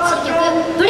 Sedikit.